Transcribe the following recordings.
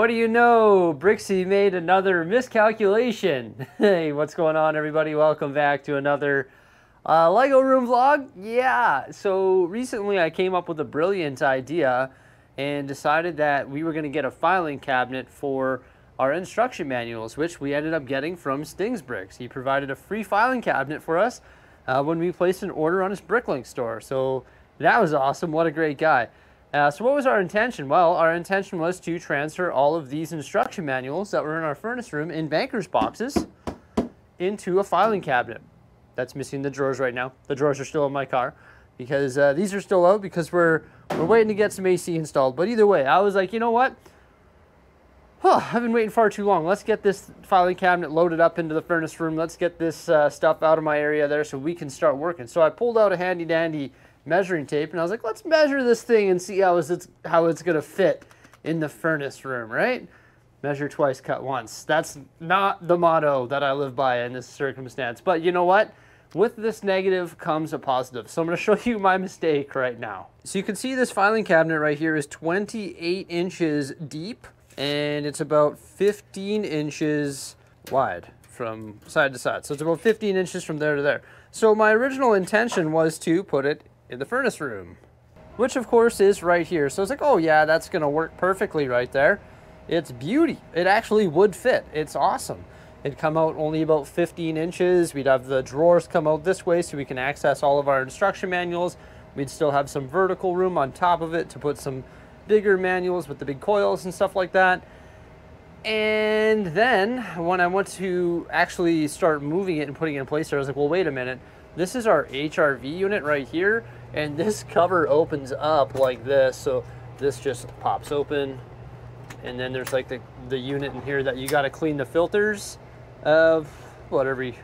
what do you know? Bricksie made another miscalculation. hey, what's going on, everybody? Welcome back to another uh, Lego room vlog. Yeah, so recently I came up with a brilliant idea and decided that we were going to get a filing cabinet for our instruction manuals, which we ended up getting from Stings Bricks. He provided a free filing cabinet for us uh, when we placed an order on his Bricklink store. So that was awesome. What a great guy. Uh, so what was our intention? Well, our intention was to transfer all of these instruction manuals that were in our furnace room in banker's boxes into a filing cabinet. That's missing the drawers right now. The drawers are still in my car because uh, these are still out because we're we're waiting to get some AC installed. But either way, I was like, you know what? Huh, I've been waiting far too long. Let's get this filing cabinet loaded up into the furnace room. Let's get this uh, stuff out of my area there so we can start working. So I pulled out a handy dandy measuring tape, and I was like, let's measure this thing and see how it's, how it's going to fit in the furnace room, right? Measure twice, cut once. That's not the motto that I live by in this circumstance. But you know what? With this negative comes a positive. So I'm to show you my mistake right now. So you can see this filing cabinet right here is 28 inches deep and it's about 15 inches wide from side to side. So it's about 15 inches from there to there. So my original intention was to put it in the furnace room, which of course is right here. So it's like, oh yeah, that's gonna work perfectly right there. It's beauty. It actually would fit. It's awesome. It'd come out only about 15 inches. We'd have the drawers come out this way so we can access all of our instruction manuals. We'd still have some vertical room on top of it to put some bigger manuals with the big coils and stuff like that. And then when I went to actually start moving it and putting it in place, I was like, well, wait a minute. This is our HRV unit right here and this cover opens up like this so this just pops open. And then there's like the, the unit in here that you got to clean the filters of what every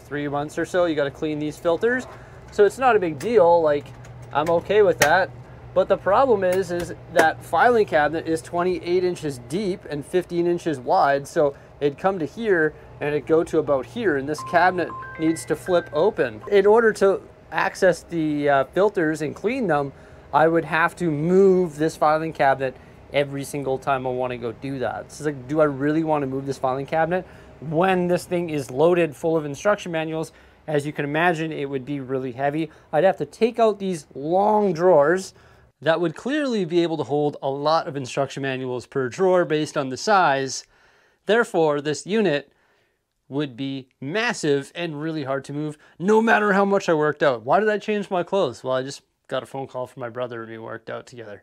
three months or so you got to clean these filters. So it's not a big deal like i'm okay with that. But the problem is is that filing cabinet is 28 inches deep and 15 inches wide so it'd come to here and it'd go to about here and this cabinet needs to flip open. In order to access the uh, filters and clean them, I would have to move this filing cabinet every single time I want to go do that. It's like, do I really want to move this filing cabinet when this thing is loaded full of instruction manuals? As you can imagine, it would be really heavy. I'd have to take out these long drawers that would clearly be able to hold a lot of instruction manuals per drawer based on the size. Therefore, this unit would be massive and really hard to move no matter how much I worked out. Why did I change my clothes? Well, I just got a phone call from my brother and we worked out together.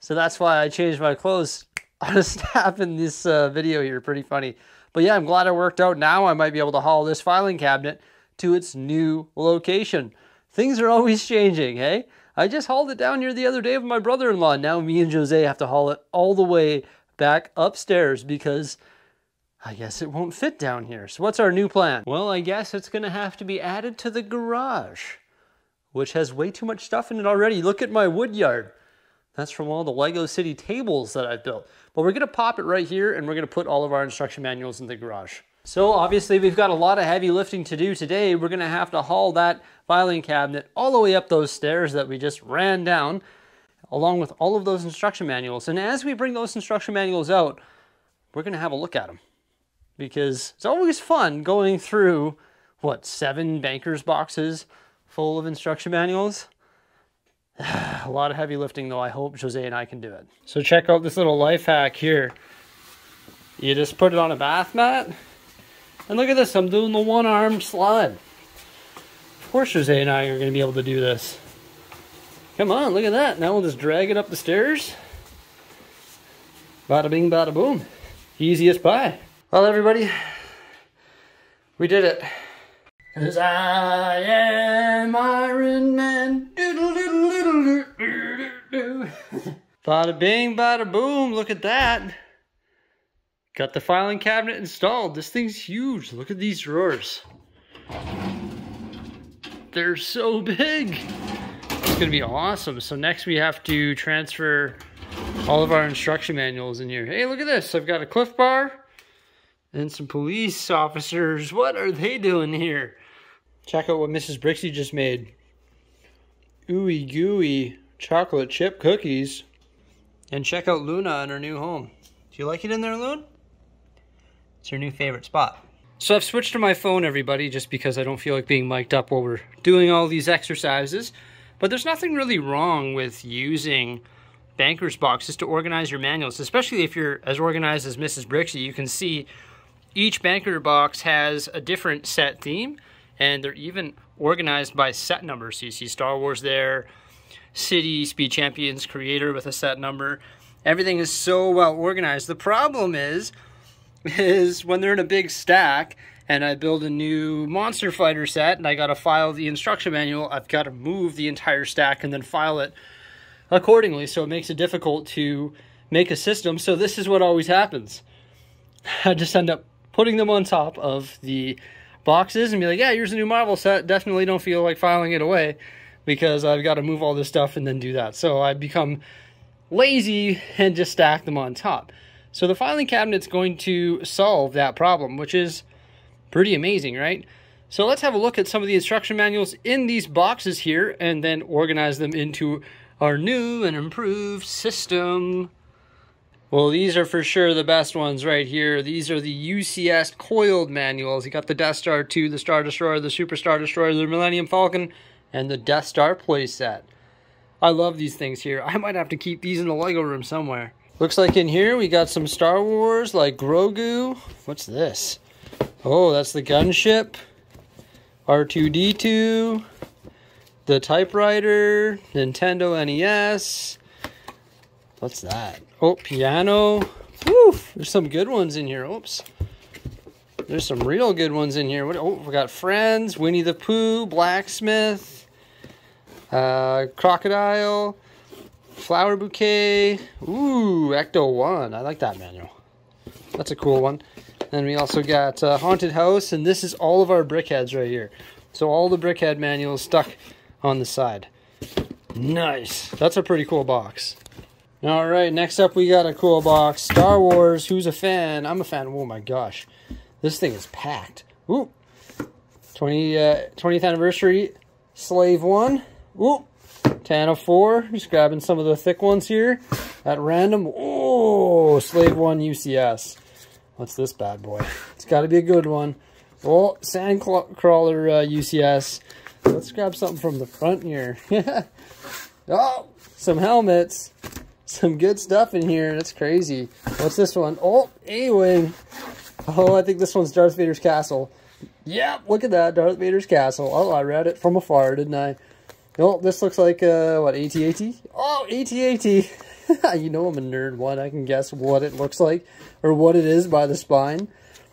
So that's why I changed my clothes on a snap in this uh, video here. Pretty funny. But yeah, I'm glad I worked out. Now I might be able to haul this filing cabinet to its new location. Things are always changing, hey? I just hauled it down here the other day with my brother-in-law. Now me and Jose have to haul it all the way back upstairs because I guess it won't fit down here. So what's our new plan? Well, I guess it's gonna have to be added to the garage, which has way too much stuff in it already. Look at my wood yard. That's from all the Lego City tables that I've built. But we're gonna pop it right here and we're gonna put all of our instruction manuals in the garage. So obviously we've got a lot of heavy lifting to do today. We're gonna have to haul that filing cabinet all the way up those stairs that we just ran down, along with all of those instruction manuals. And as we bring those instruction manuals out, we're gonna have a look at them because it's always fun going through, what, seven banker's boxes full of instruction manuals? a lot of heavy lifting though. I hope Jose and I can do it. So check out this little life hack here. You just put it on a bath mat. And look at this, I'm doing the one arm slide. Of course Jose and I are gonna be able to do this. Come on, look at that. Now we'll just drag it up the stairs. Bada bing, bada boom. Easiest pie. Well, everybody, we did it. Cause I am Iron Man. bada bing, bada boom. Look at that. Got the filing cabinet installed. This thing's huge. Look at these drawers. They're so big. It's gonna be awesome. So next we have to transfer all of our instruction manuals in here. Hey, look at this. I've got a Clif Bar and some police officers. What are they doing here? Check out what Mrs. Bricksie just made. Ooey gooey chocolate chip cookies. And check out Luna in her new home. Do you like it in there, Loon? It's your new favorite spot. So I've switched to my phone, everybody, just because I don't feel like being mic'd up while we're doing all these exercises. But there's nothing really wrong with using banker's boxes to organize your manuals, especially if you're as organized as Mrs. Bricksie. You can see each banker box has a different set theme, and they're even organized by set numbers. So you see Star Wars there, City, Speed Champions, Creator with a set number. Everything is so well organized. The problem is, is when they're in a big stack and I build a new Monster Fighter set and I got to file the instruction manual, I've got to move the entire stack and then file it accordingly. So it makes it difficult to make a system. So this is what always happens. I just end up putting them on top of the boxes and be like, yeah, here's a new Marvel set. Definitely don't feel like filing it away because I've got to move all this stuff and then do that. So I become lazy and just stack them on top. So the filing cabinet's going to solve that problem, which is pretty amazing, right? So let's have a look at some of the instruction manuals in these boxes here and then organize them into our new and improved system. Well, these are for sure the best ones right here. These are the UCS coiled manuals. You got the Death Star 2, the Star Destroyer, the Super Star Destroyer, the Millennium Falcon, and the Death Star playset. I love these things here. I might have to keep these in the Lego room somewhere. Looks like in here we got some Star Wars like Grogu. What's this? Oh, that's the gunship. R2-D2. The typewriter. Nintendo NES. What's that? Oh, piano. There's some good ones in here. Oops. There's some real good ones in here. What, oh, we got Friends, Winnie the Pooh, Blacksmith, uh, Crocodile, Flower Bouquet. Ooh, Ecto 1. I like that manual. That's a cool one. Then we also got uh, Haunted House, and this is all of our BrickHeadz right here. So all the brickhead manuals stuck on the side. Nice. That's a pretty cool box. All right, next up we got a cool box. Star Wars. Who's a fan? I'm a fan. Oh my gosh. This thing is packed. Ooh. 20, uh, 20th anniversary Slave 1. Ooh. Tana 4. Just grabbing some of the thick ones here at random. Oh, Slave 1 UCS. What's this bad boy? It's got to be a good one. Oh, Sandcrawler uh, UCS. Let's grab something from the front here. oh, some helmets. Some good stuff in here. That's crazy. What's this one? Oh, A-Wing. Oh, I think this one's Darth Vader's castle. Yep, look at that. Darth Vader's castle. Oh, I read it from afar, didn't I? Oh, this looks like, uh, what, AT-AT? Oh, AT-AT. you know I'm a nerd one. I can guess what it looks like or what it is by the spine.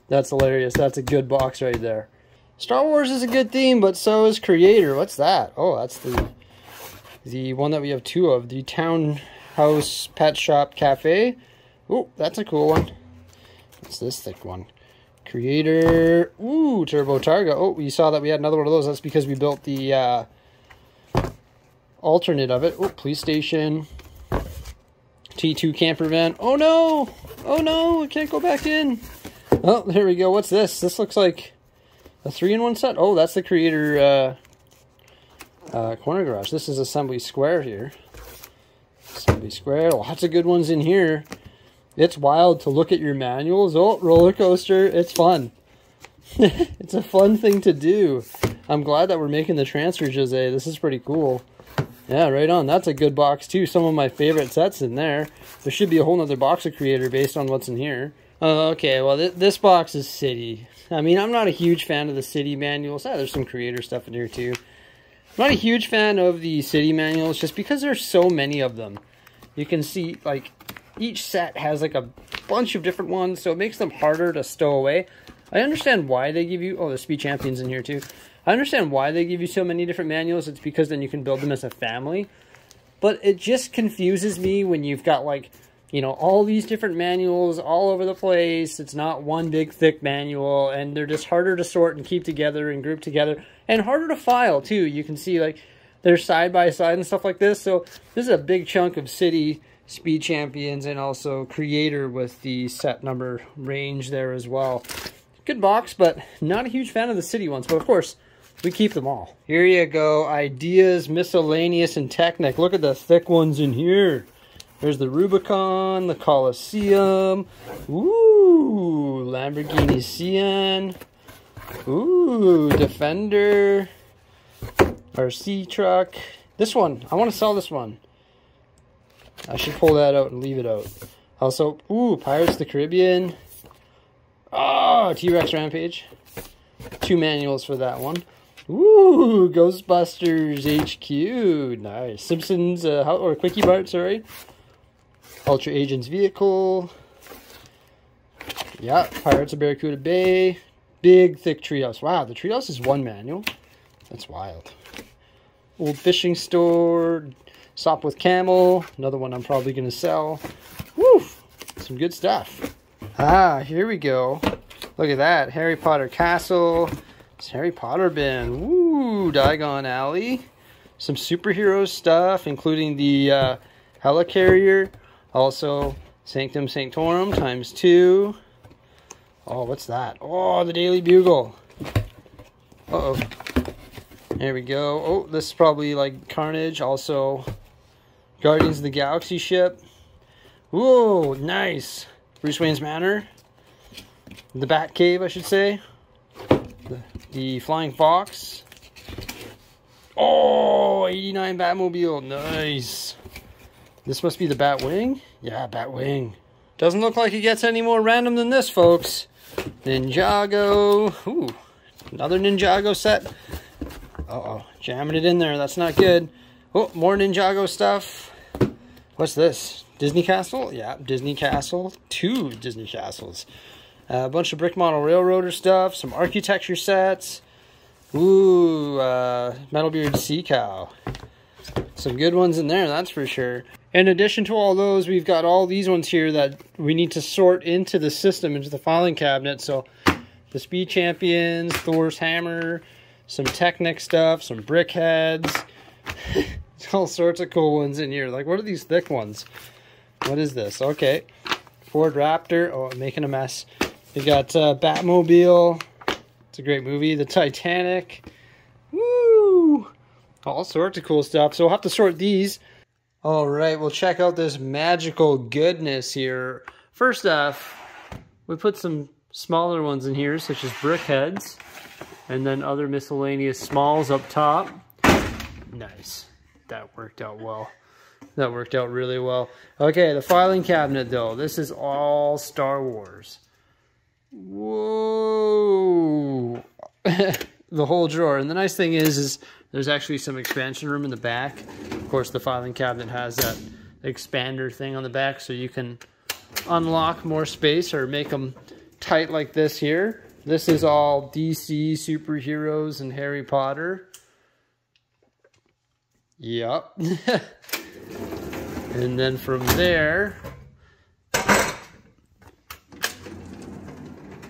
That's hilarious. That's a good box right there. Star Wars is a good theme, but so is Creator. What's that? Oh, that's the the one that we have two of. The Townhouse Pet Shop Cafe. Oh, that's a cool one. What's this thick one? Creator. Ooh, Turbo Targa. Oh, we saw that we had another one of those. That's because we built the uh, alternate of it. Oh, police station. T2 camper van. Oh no! Oh no! I can't go back in. Oh, there we go. What's this? This looks like a three-in-one set. Oh, that's the creator uh, uh, corner garage. This is Assembly Square here. Assembly Square. Lots of good ones in here. It's wild to look at your manuals. Oh, roller coaster. It's fun. it's a fun thing to do. I'm glad that we're making the transfer, Jose. This is pretty cool. Yeah, right on. That's a good box, too. Some of my favorite sets in there. There should be a whole nother box of Creator based on what's in here. Uh, okay, well, th this box is City. I mean, I'm not a huge fan of the City manuals. Ah, there's some Creator stuff in here, too. I'm not a huge fan of the City manuals just because there's so many of them. You can see, like, each set has, like, a bunch of different ones, so it makes them harder to stow away. I understand why they give you... Oh, the Speed Champion's in here, too. I understand why they give you so many different manuals. It's because then you can build them as a family. But it just confuses me when you've got like, you know, all these different manuals all over the place. It's not one big thick manual and they're just harder to sort and keep together and group together and harder to file too. You can see like they're side by side and stuff like this. So this is a big chunk of city speed champions and also creator with the set number range there as well. Good box, but not a huge fan of the city ones. But of course, we keep them all. Here you go. Ideas, miscellaneous, and Technic. Look at the thick ones in here. There's the Rubicon, the Colosseum. Ooh, Lamborghini Sian. Ooh, Defender. RC truck. This one, I want to sell this one. I should pull that out and leave it out. Also, ooh, Pirates of the Caribbean. Oh, T-Rex Rampage. Two manuals for that one. Ooh, Ghostbusters HQ. Nice. Simpsons, uh, or Kwik-E-Mart, sorry. Ultra Agents Vehicle. Yeah, Pirates of Barracuda Bay. Big, thick treehouse. Wow, the treehouse is one manual. That's wild. Old fishing store. Stop with Camel. Another one I'm probably going to sell. Woo! Some good stuff. Ah, here we go. Look at that. Harry Potter Castle. It's Harry Potter bin. Woo! Diagon Alley. Some superhero stuff, including the uh, Helicarrier. Also, Sanctum Sanctorum times two. Oh, what's that? Oh, the Daily Bugle. Uh-oh. There we go. Oh, this is probably like Carnage. Also, Guardians of the Galaxy ship. Whoa, nice. Bruce Wayne's Manor. The Bat Cave, I should say. The, the Flying Fox. Oh, 89 Batmobile. Nice. This must be the Batwing? Yeah, Batwing. Doesn't look like it gets any more random than this, folks. Ninjago. Ooh, another Ninjago set. Uh-oh, jamming it in there. That's not good. Oh, more Ninjago stuff. What's this? Disney Castle? Yeah, Disney Castle. Two Disney Castles. Uh, a bunch of brick model railroader stuff. Some architecture sets. Ooh, uh, Metalbeard Sea Cow. Some good ones in there, that's for sure. In addition to all those, we've got all these ones here that we need to sort into the system, into the filing cabinet. So the Speed Champions, Thor's Hammer, some Technic stuff, some BrickHeadz. all sorts of cool ones in here. Like, what are these thick ones? What is this? Okay. Ford Raptor. Oh, I'm making a mess. We got uh, Batmobile. It's a great movie. The Titanic. Woo! All sorts of cool stuff. So we'll have to sort these. All right, we'll check out this magical goodness here. First off, we put some smaller ones in here, such as BrickHeadz, and then other miscellaneous smalls up top. Nice. That worked out well. That worked out really well. Okay, the filing cabinet, though. This is all Star Wars. Whoa! the whole drawer. And the nice thing is, is there's actually some expansion room in the back. Of course, the filing cabinet has that expander thing on the back so you can unlock more space or make them tight like this here. This is all DC superheroes and Harry Potter. Yep. and then from there,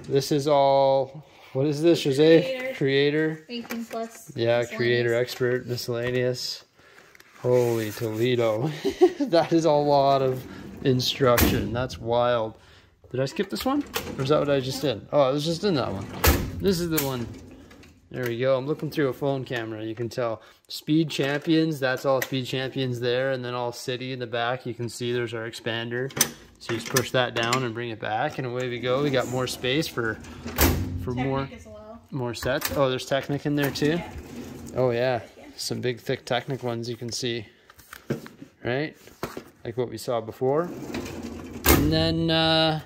this is all, what is this, Jose? Creator. 18 plus. Yeah, creator, expert, miscellaneous. Holy Toledo. that is a lot of instruction. That's wild. Did I skip this one? Or is that what I just did? Oh, I was just in that one. This is the one. There we go. I'm looking through a phone camera. You can tell. Speed Champions. That's all Speed Champions there. And then all City in the back. You can see there's our expander. So you just push that down and bring it back. And away we go. We got more space for, for more. More sets. Oh, there's Technic in there too? Yeah. Oh yeah. Some big thick Technic ones you can see. Right? Like what we saw before. And then uh,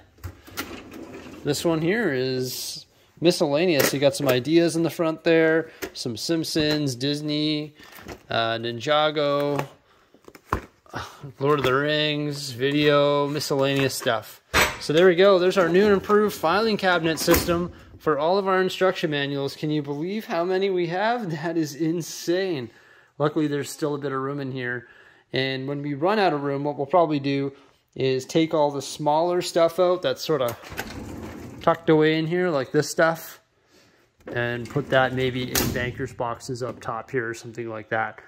this one here is miscellaneous. You got some ideas in the front there. Some Simpsons, Disney, uh, Ninjago, Lord of the Rings, video, miscellaneous stuff. So there we go. There's our new and improved filing cabinet system for all of our instruction manuals. Can you believe how many we have? That is insane. Luckily, there's still a bit of room in here. And when we run out of room, what we'll probably do is take all the smaller stuff out that's sort of tucked away in here, like this stuff, and put that maybe in banker's boxes up top here or something like that.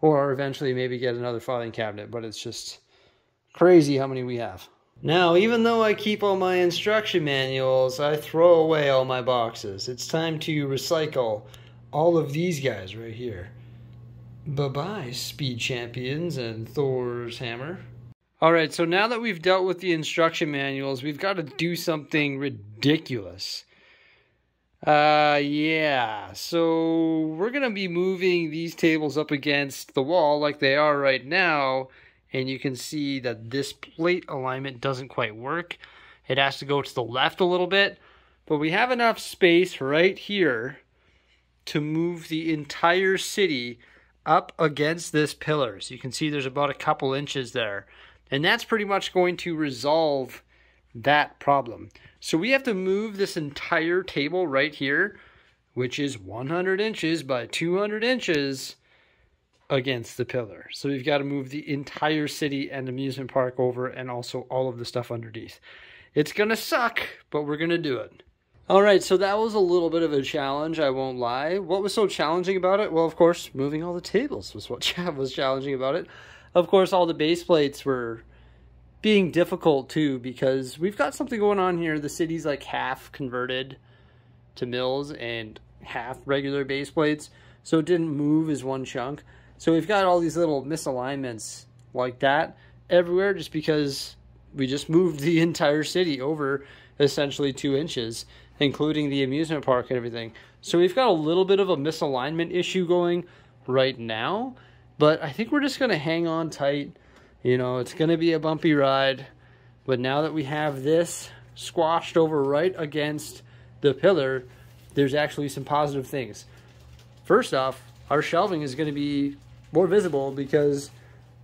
Or eventually maybe get another filing cabinet, but it's just crazy how many we have. Now, even though I keep all my instruction manuals, I throw away all my boxes. It's time to recycle all of these guys right here. Bye-bye, Speed Champions and Thor's Hammer. All right, so now that we've dealt with the instruction manuals, we've got to do something ridiculous. Uh, yeah, so we're going to be moving these tables up against the wall like they are right now, and you can see that this plate alignment doesn't quite work. It has to go to the left a little bit, but we have enough space right here to move the entire city up against this pillar. So you can see there's about a couple inches there. And that's pretty much going to resolve that problem. So we have to move this entire table right here, which is 100 inches by 200 inches against the pillar. So we've got to move the entire city and amusement park over and also all of the stuff underneath. It's going to suck, but we're going to do it. All right, so that was a little bit of a challenge, I won't lie. What was so challenging about it? Well, of course, moving all the tables was what was challenging about it. Of course, all the base plates were being difficult too because we've got something going on here. The city's like half converted to MILS and half regular base plates, so it didn't move as one chunk. So we've got all these little misalignments like that everywhere just because we just moved the entire city over essentially two inches including the amusement park and everything. So we've got a little bit of a misalignment issue going right now, but I think we're just going to hang on tight. You know, it's going to be a bumpy ride, but now that we have this squashed over right against the pillar, there's actually some positive things. First off, our shelving is going to be more visible because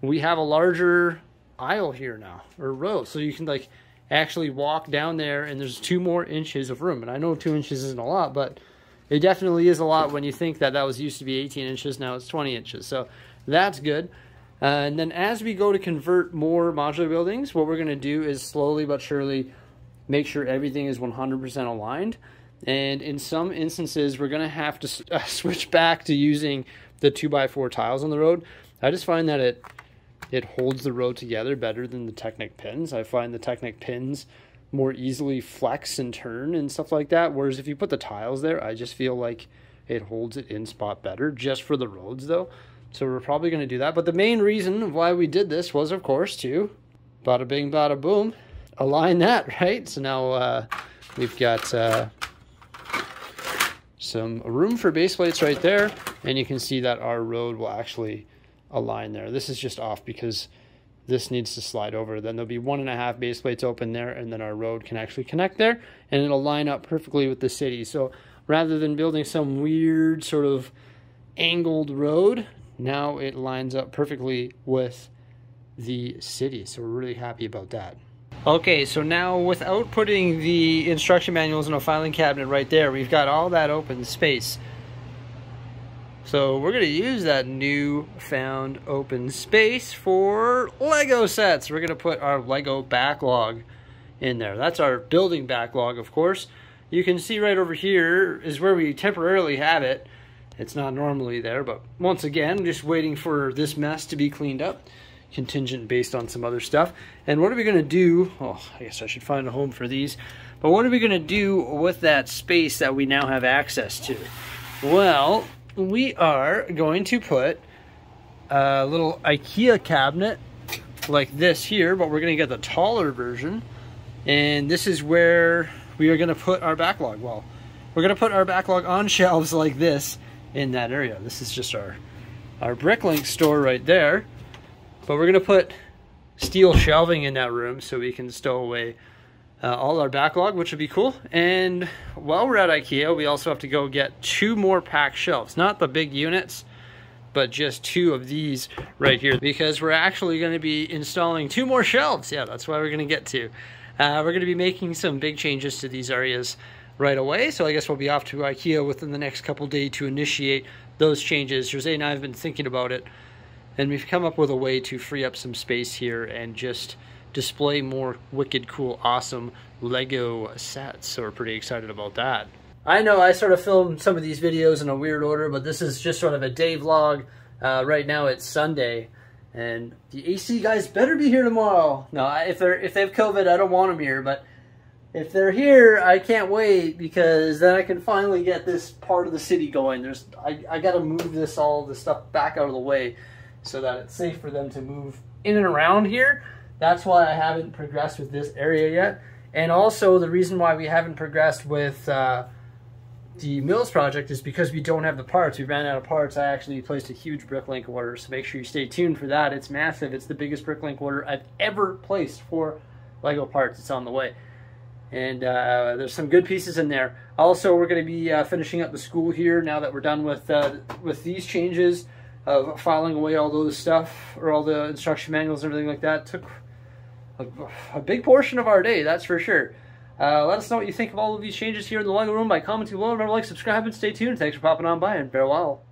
we have a larger aisle here now, or row. So you can like actually walk down there and there's two more inches of room. And I know two inches isn't a lot, but it definitely is a lot when you think that that was used to be 18 inches, now it's 20 inches. So that's good. Uh, and then as we go to convert more modular buildings, what we're going to do is slowly but surely make sure everything is 100% aligned. And in some instances, we're going to have to uh, switch back to using the 2x4 tiles on the road. I just find that it it holds the road together better than the Technic pins. I find the Technic pins more easily flex and turn and stuff like that. Whereas if you put the tiles there, I just feel like it holds it in spot better just for the roads though. So we're probably going to do that. But the main reason why we did this was, of course, to bada bing, bada boom, align that, right? So now uh, we've got uh, some room for base plates right there. And you can see that our road will actually align there. This is just off because this needs to slide over. Then there'll be one and a half base plates open there, and then our road can actually connect there, and it'll line up perfectly with the city. So rather than building some weird sort of angled road, now it lines up perfectly with the city. So we're really happy about that. Okay, so now without putting the instruction manuals in a filing cabinet right there, we've got all that open space. So we're going to use that new found open space for Lego sets. We're going to put our Lego backlog in there. That's our building backlog, of course. You can see right over here is where we temporarily have it. It's not normally there, but once again, just waiting for this mess to be cleaned up. Contingent based on some other stuff. And what are we going to do? Oh, I guess I should find a home for these. But what are we going to do with that space that we now have access to? Well, we are going to put a little IKEA cabinet like this here, but we're going to get the taller version. And this is where we are going to put our backlog. Well, we're going to put our backlog on shelves like this in that area. This is just our, our Bricklink store right there. But we're going to put steel shelving in that room so we can stow away uh, all our backlog, which would be cool. And while we're at IKEA, we also have to go get two more pack shelves. Not the big units, but just two of these right here because we're actually going to be installing two more shelves. Yeah, that's why we're going to get to. Uh, we're going to be making some big changes to these areas right away. So I guess we'll be off to IKEA within the next couple days to initiate those changes. Jose and I have been thinking about it and we've come up with a way to free up some space here and just display more wicked cool awesome Lego sets so we're pretty excited about that. I know I sort of filmed some of these videos in a weird order but this is just sort of a day vlog. Uh, right now it's Sunday and the AC guys better be here tomorrow. No, if they're if they have COVID I don't want them here but if they're here, I can't wait because then I can finally get this part of the city going. There's I, I got to move this all the stuff back out of the way so that it's safe for them to move in and around here that's why I haven't progressed with this area yet. And also the reason why we haven't progressed with uh, the MILS project is because we don't have the parts. We ran out of parts. I actually placed a huge Bricklink order, so make sure you stay tuned for that. It's massive. It's the biggest Bricklink order I've ever placed for Lego parts. It's on the way. And uh, there's some good pieces in there. Also, we're going to be uh, finishing up the school here now that we're done with uh, with these changes of filing away all those stuff or all the instruction manuals and everything like that. Took a, a big portion of our day, that's for sure. Uh, let us know what you think of all of these changes here in the LEGO room by commenting below. Remember like, subscribe, and stay tuned. Thanks for popping on by, and farewell.